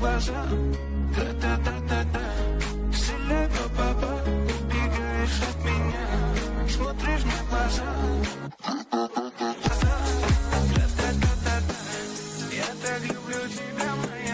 глаза. Ра-та-та-та-та. Вселяй попа, Убегаешь от меня. Смотришь мне в глаза Глаза. Ра-та-та-та-та. Я так люблю тебя, моя